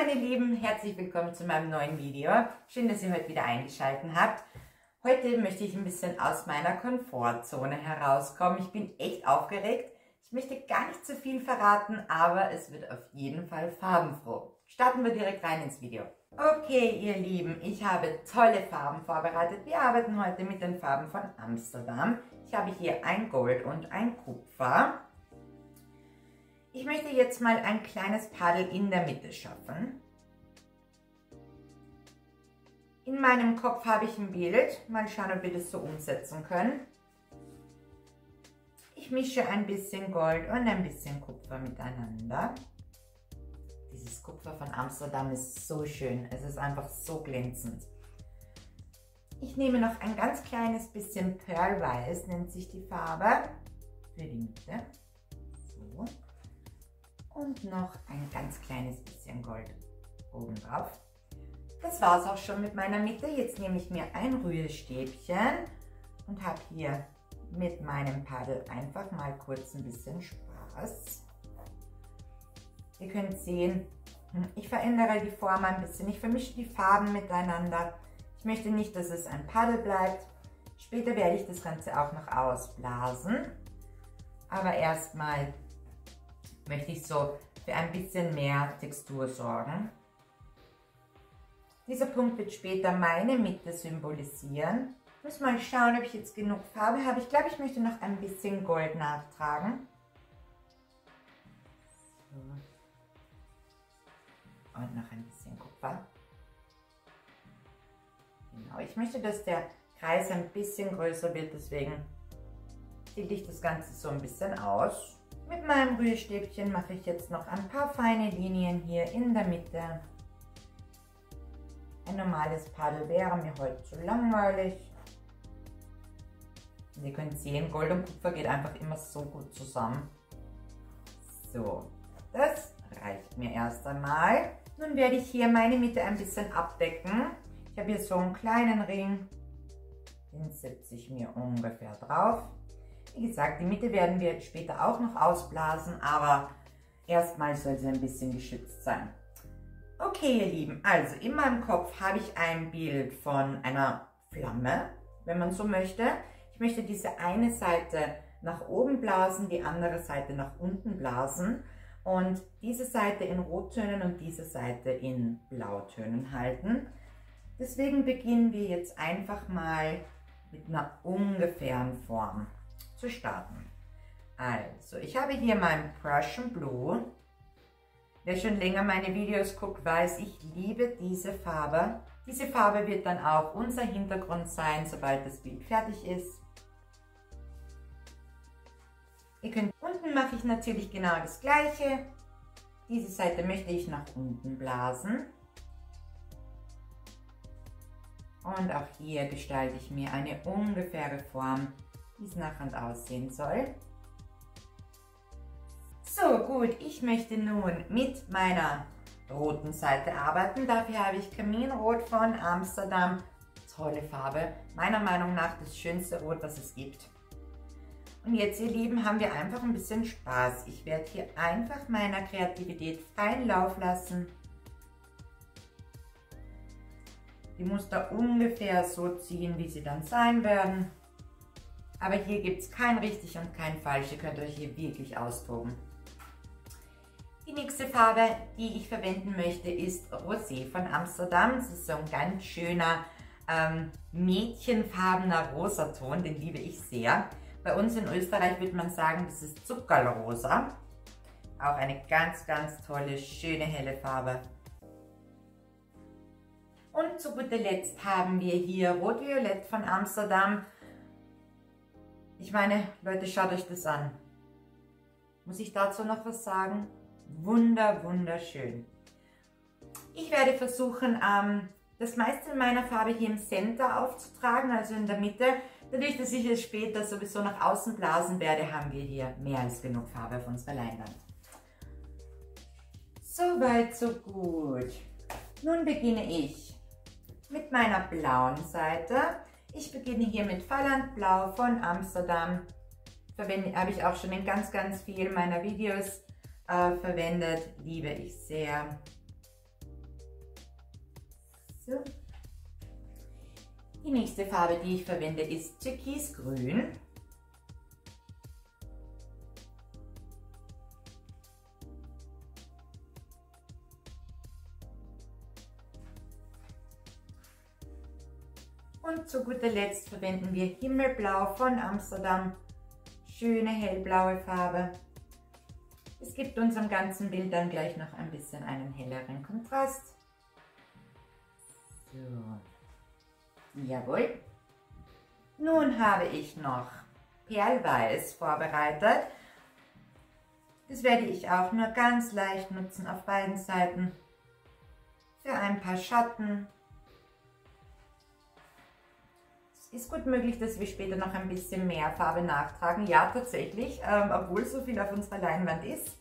meine Lieben, herzlich willkommen zu meinem neuen Video. Schön, dass ihr heute wieder eingeschaltet habt. Heute möchte ich ein bisschen aus meiner Komfortzone herauskommen. Ich bin echt aufgeregt. Ich möchte gar nicht zu viel verraten, aber es wird auf jeden Fall farbenfroh. Starten wir direkt rein ins Video. Okay, ihr Lieben, ich habe tolle Farben vorbereitet. Wir arbeiten heute mit den Farben von Amsterdam. Ich habe hier ein Gold und ein Kupfer. Ich möchte jetzt mal ein kleines Paddel in der Mitte schaffen. In meinem Kopf habe ich ein Bild. Mal schauen, ob wir das so umsetzen können. Ich mische ein bisschen Gold und ein bisschen Kupfer miteinander. Dieses Kupfer von Amsterdam ist so schön. Es ist einfach so glänzend. Ich nehme noch ein ganz kleines bisschen Pearl nennt sich die Farbe, für die Mitte. So und noch ein ganz kleines bisschen Gold oben drauf. Das war es auch schon mit meiner Mitte. Jetzt nehme ich mir ein Rührstäbchen und habe hier mit meinem Paddel einfach mal kurz ein bisschen Spaß. Ihr könnt sehen, hm, ich verändere die Form ein bisschen. Ich vermische die Farben miteinander. Ich möchte nicht, dass es ein Paddel bleibt. Später werde ich das Ganze auch noch ausblasen. Aber erstmal möchte ich so für ein bisschen mehr Textur sorgen. Dieser Punkt wird später meine Mitte symbolisieren. Ich muss mal schauen, ob ich jetzt genug Farbe habe. Ich glaube, ich möchte noch ein bisschen Gold nachtragen. So. Und noch ein bisschen Kupfer. Genau, ich möchte, dass der Kreis ein bisschen größer wird, deswegen tilde ich das Ganze so ein bisschen aus. Mit meinem Rührstäbchen mache ich jetzt noch ein paar feine Linien hier in der Mitte. Ein normales Paddel wäre mir heute zu langweilig. Und ihr könnt sehen, Gold und Kupfer geht einfach immer so gut zusammen. So, das reicht mir erst einmal. Nun werde ich hier meine Mitte ein bisschen abdecken. Ich habe hier so einen kleinen Ring. Den setze ich mir ungefähr drauf. Wie gesagt, die Mitte werden wir später auch noch ausblasen, aber erstmal soll sie ein bisschen geschützt sein. Okay, ihr Lieben, also in meinem Kopf habe ich ein Bild von einer Flamme, wenn man so möchte. Ich möchte diese eine Seite nach oben blasen, die andere Seite nach unten blasen und diese Seite in Rottönen und diese Seite in Blautönen halten. Deswegen beginnen wir jetzt einfach mal mit einer ungefähren Form zu starten. Also, ich habe hier mein Prussian Blue. Wer schon länger meine Videos guckt, weiß, ich liebe diese Farbe. Diese Farbe wird dann auch unser Hintergrund sein, sobald das Bild fertig ist. Ihr könnt, unten mache ich natürlich genau das gleiche. Diese Seite möchte ich nach unten blasen. Und auch hier gestalte ich mir eine ungefähre Form wie es nachher aussehen soll. So gut, ich möchte nun mit meiner roten Seite arbeiten. Dafür habe ich Kaminrot von Amsterdam. Tolle Farbe. Meiner Meinung nach das schönste Rot, was es gibt. Und jetzt, ihr Lieben, haben wir einfach ein bisschen Spaß. Ich werde hier einfach meiner Kreativität freien Lauf lassen. Die Muster ungefähr so ziehen, wie sie dann sein werden. Aber hier gibt es kein richtig und kein falsch. Ihr könnt euch hier wirklich austoben. Die nächste Farbe, die ich verwenden möchte, ist Rosé von Amsterdam. Das ist so ein ganz schöner ähm, mädchenfarbener Rosaton, den liebe ich sehr. Bei uns in Österreich würde man sagen, das ist Zuckerrosa. Auch eine ganz, ganz tolle, schöne, helle Farbe. Und zu guter Letzt haben wir hier Rot-Violett von Amsterdam. Ich meine, Leute, schaut euch das an. Muss ich dazu noch was sagen? Wunder, wunderschön. Ich werde versuchen, ähm, das meiste meiner Farbe hier im Center aufzutragen, also in der Mitte. Dadurch, dass ich es später sowieso nach außen blasen werde, haben wir hier mehr als genug Farbe auf unserer Leinwand. Soweit, so gut. Nun beginne ich mit meiner blauen Seite. Ich beginne hier mit Falland Blau von Amsterdam. Verwende, habe ich auch schon in ganz, ganz vielen meiner Videos äh, verwendet. Liebe ich sehr. So. Die nächste Farbe, die ich verwende, ist Türkisgrün. Und zu guter Letzt verwenden wir Himmelblau von Amsterdam. Schöne hellblaue Farbe. Es gibt unserem ganzen Bild dann gleich noch ein bisschen einen helleren Kontrast. So. Jawohl. Nun habe ich noch Perlweiß vorbereitet. Das werde ich auch nur ganz leicht nutzen auf beiden Seiten. Für ein paar Schatten ist gut möglich, dass wir später noch ein bisschen mehr Farbe nachtragen. Ja, tatsächlich, ähm, obwohl so viel auf unserer Leinwand ist,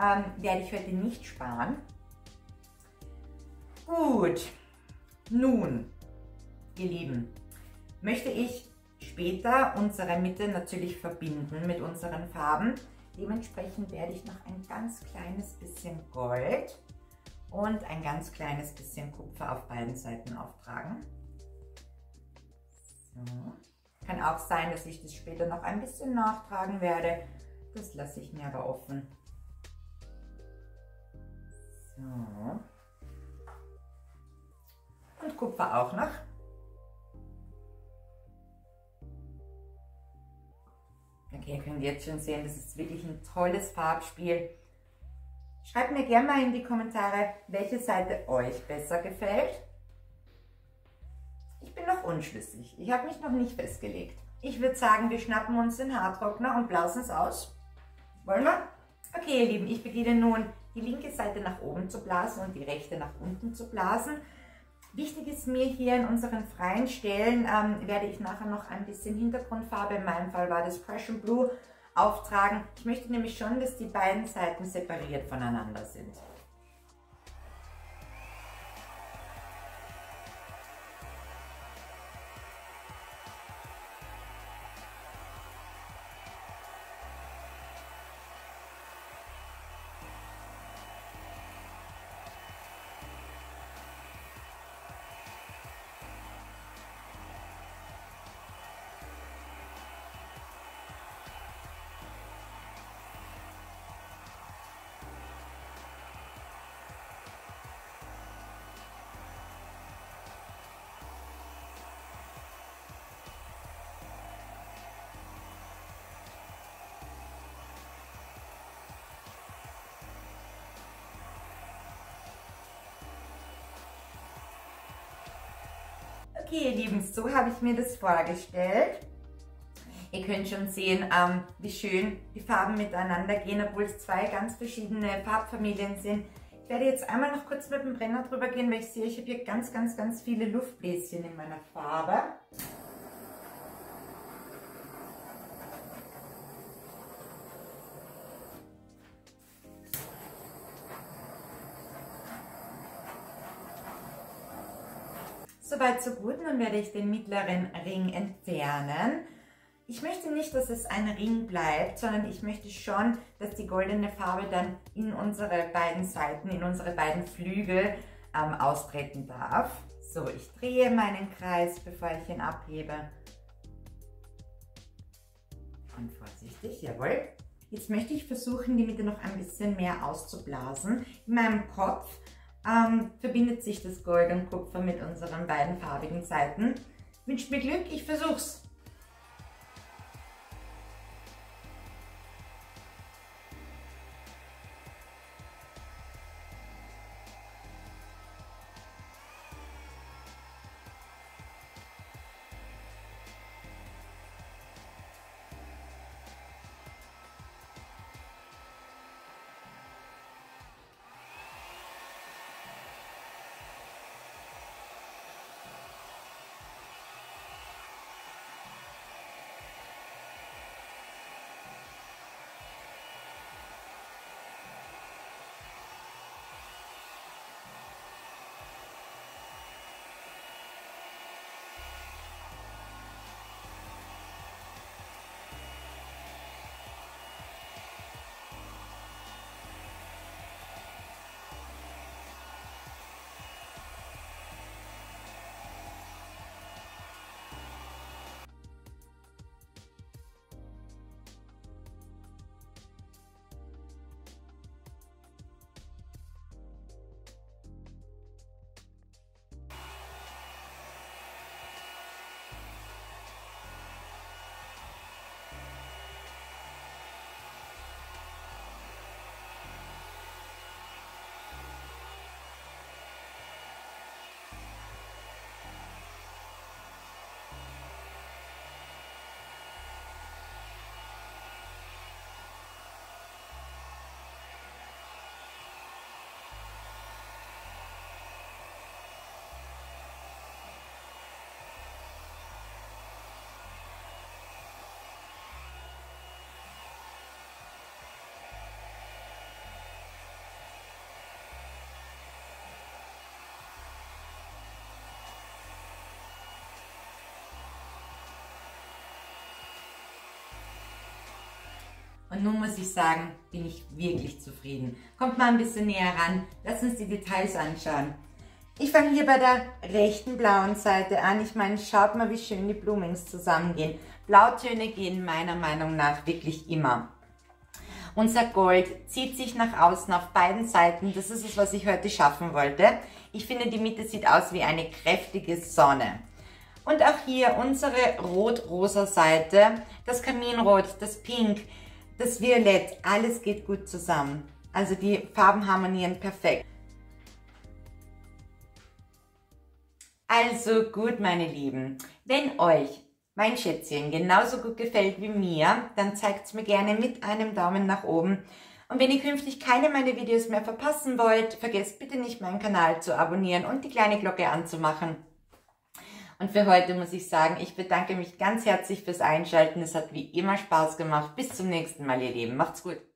ähm, werde ich heute nicht sparen. Gut, nun, ihr Lieben, möchte ich später unsere Mitte natürlich verbinden mit unseren Farben. Dementsprechend werde ich noch ein ganz kleines bisschen Gold und ein ganz kleines bisschen Kupfer auf beiden Seiten auftragen. Kann auch sein, dass ich das später noch ein bisschen nachtragen werde. Das lasse ich mir aber offen. So. Und Kupfer auch noch. Okay, ihr könnt jetzt schon sehen, das ist wirklich ein tolles Farbspiel. Schreibt mir gerne mal in die Kommentare, welche Seite euch besser gefällt. Noch unschlüssig. Ich habe mich noch nicht festgelegt. Ich würde sagen, wir schnappen uns den Haartrockner und blasen es aus. Wollen wir? Okay, ihr Lieben, ich beginne nun die linke Seite nach oben zu blasen und die rechte nach unten zu blasen. Wichtig ist mir hier in unseren freien Stellen, ähm, werde ich nachher noch ein bisschen Hintergrundfarbe, in meinem Fall war das Prussian Blue, auftragen. Ich möchte nämlich schon, dass die beiden Seiten separiert voneinander sind. Okay, ihr Lieben, so habe ich mir das vorgestellt. Ihr könnt schon sehen, ähm, wie schön die Farben miteinander gehen, obwohl es zwei ganz verschiedene Farbfamilien sind. Ich werde jetzt einmal noch kurz mit dem Brenner drüber gehen, weil ich sehe, ich habe hier ganz, ganz, ganz viele Luftbläschen in meiner Farbe. Soweit so gut, nun werde ich den mittleren Ring entfernen. Ich möchte nicht, dass es ein Ring bleibt, sondern ich möchte schon, dass die goldene Farbe dann in unsere beiden Seiten, in unsere beiden Flügel ähm, austreten darf. So, ich drehe meinen Kreis, bevor ich ihn abhebe. Und vorsichtig, jawohl. Jetzt möchte ich versuchen, die Mitte noch ein bisschen mehr auszublasen. In meinem Kopf ähm, verbindet sich das Gold und Kupfer mit unseren beiden farbigen Seiten. Wünscht mir Glück, ich versuch's. Und nun muss ich sagen, bin ich wirklich zufrieden. Kommt mal ein bisschen näher ran. Lass uns die Details anschauen. Ich fange hier bei der rechten blauen Seite an. Ich meine, schaut mal, wie schön die Bloomings zusammengehen. Blautöne gehen meiner Meinung nach wirklich immer. Unser Gold zieht sich nach außen auf beiden Seiten. Das ist es, was ich heute schaffen wollte. Ich finde, die Mitte sieht aus wie eine kräftige Sonne. Und auch hier unsere rot-rosa Seite, das Kaminrot, das Pink, das Violett, alles geht gut zusammen. Also die Farben harmonieren perfekt. Also gut, meine Lieben, wenn euch mein Schätzchen genauso gut gefällt wie mir, dann zeigt es mir gerne mit einem Daumen nach oben. Und wenn ihr künftig keine meiner Videos mehr verpassen wollt, vergesst bitte nicht meinen Kanal zu abonnieren und die kleine Glocke anzumachen. Und für heute muss ich sagen, ich bedanke mich ganz herzlich fürs Einschalten. Es hat wie immer Spaß gemacht. Bis zum nächsten Mal, ihr Lieben. Macht's gut.